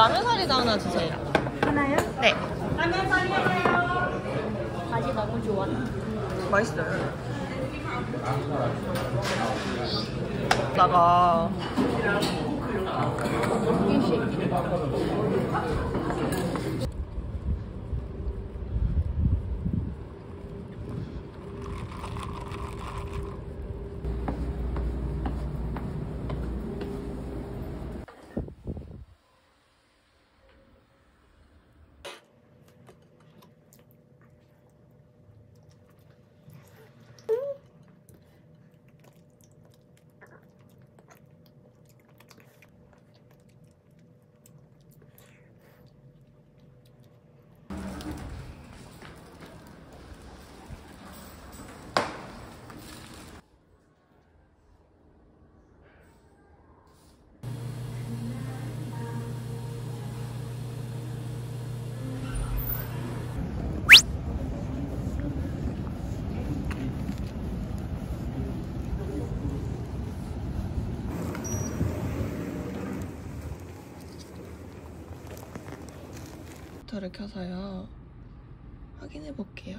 라면 사리도 하나 주세요. 하나요? 네. 바지 너무 좋아. 맛있어요. 나가 컴퓨터를 켜서요. 확인해 볼게요.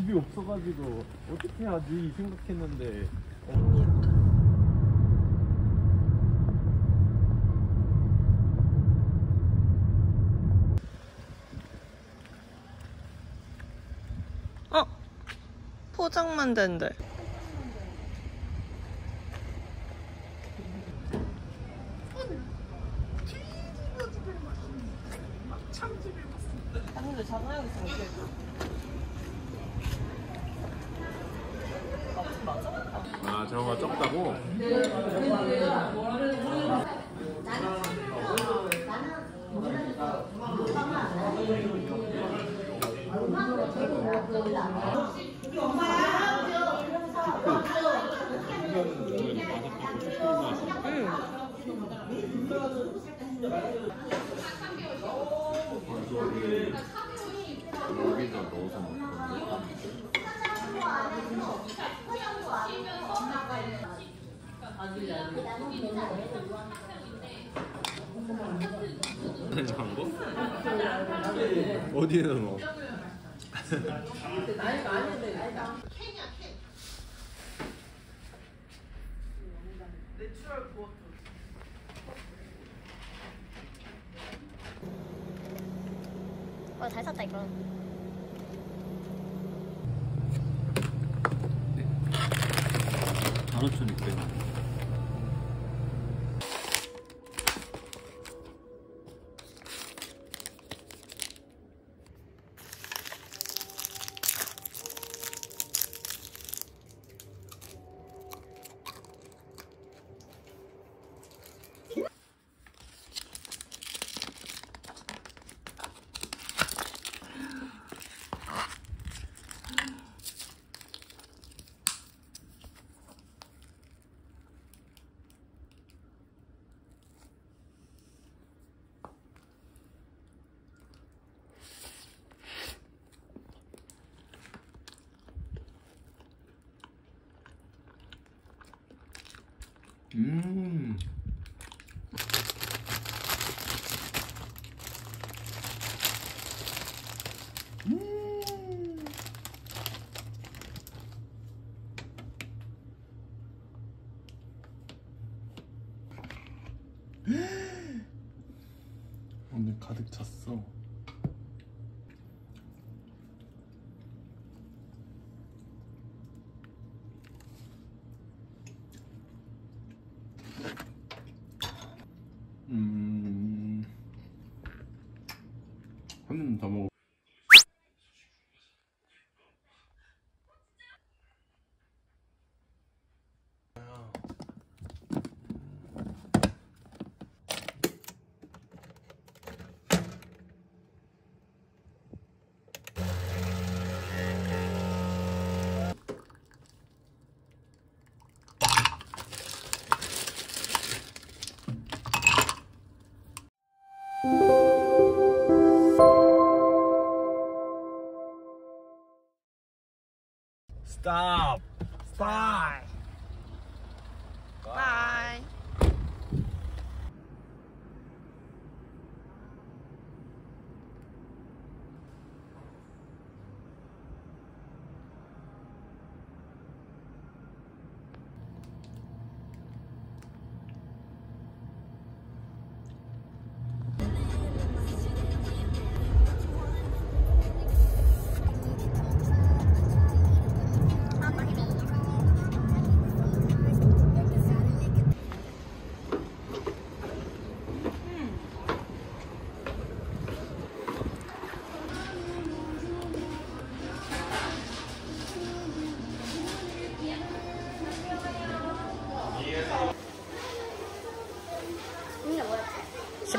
집이 없어가지고 어떻게 하지 생각했는데 어? 포장만 된대. 근데 장난이 있으면 이렇게 cool. 저거가 적다고? 광고? 어디에 넣어? 와, 잘 샀다, 이거. 단어촌 음. 음. 오늘 가득 찼어. 음. 한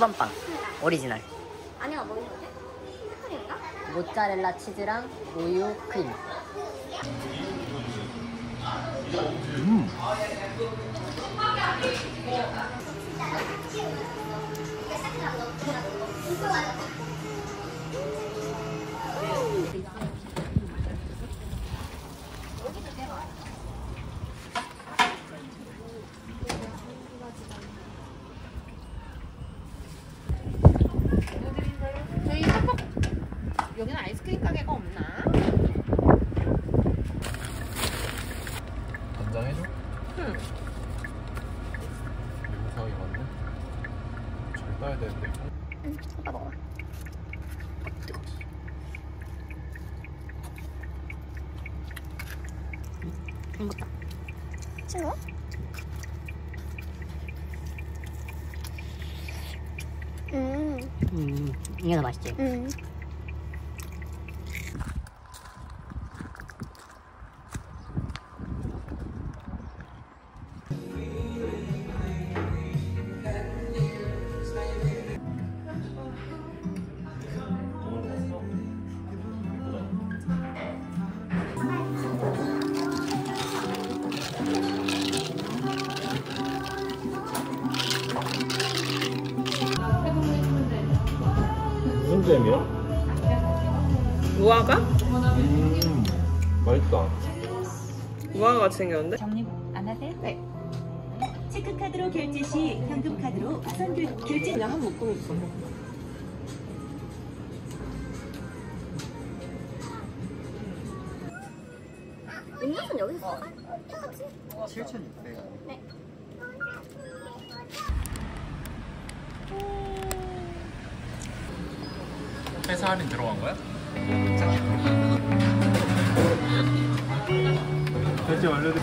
시범빵 오리지널 아니야, 뭐? 슈크림인가? 모짜렐라 치즈랑 우유 크림 저희 한번 여기는 아이스크림 가게가 없나? 간장해줘? 응. 이상하게 맞네. 잘 따야 되는데. 응, 오빠 먹어. 행복다 싱거워? 음, 음 이게 더 맛있지 잼이야? 무화과? 음. 맛있다. 무화과 같이 생겼는데? 정리 안 하세요? 네. 카드로 결제 시 현금 카드로 우선 결, 결제 그냥 한 묶음 있어. 음료수는 여기서 써? 똑같이? 7,600원. 네. 회사 할인 들어간 거야? 결제 완료됐